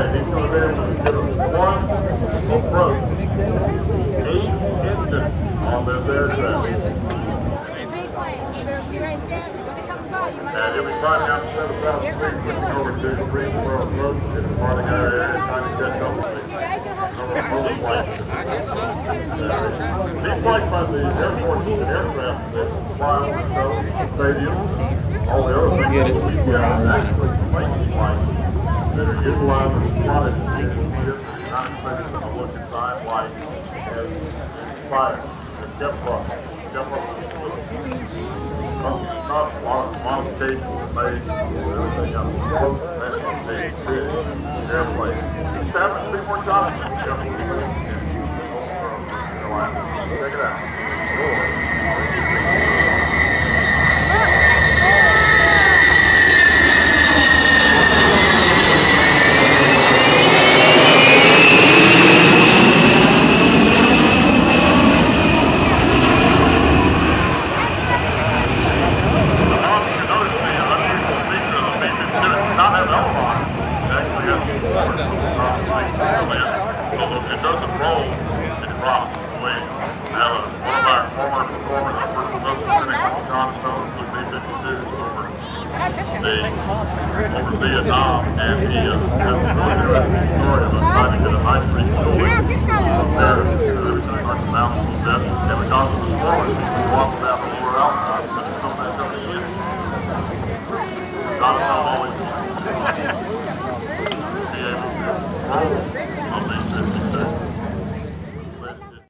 flag. He's going to be to one approach, eight engines on this aircraft. Big plane. You better be ready to stand. When it comes by, you might And he'll be flying down the center south street, switching over to the Greensboro approach, and departing our area, trying to catch up with the other flights. These by the airport aircraft that fly over the stadium, all the other things that we actually that are utilized and slotted in just not included in the look and sign as inspired. The Kepler, Kepler not a lot of modifications were made, everything else. That's what airplane. Just three more times. Check it out. It doesn't roll, it drops. We have a, one of our former performers, our first Lieutenant John Stone, who B-52 over the, over Vietnam, and he uh, has a really interesting story of us trying to get a nice restored there, everything like the mountains and stuff. And we got to the floor, uh, and we walked down the.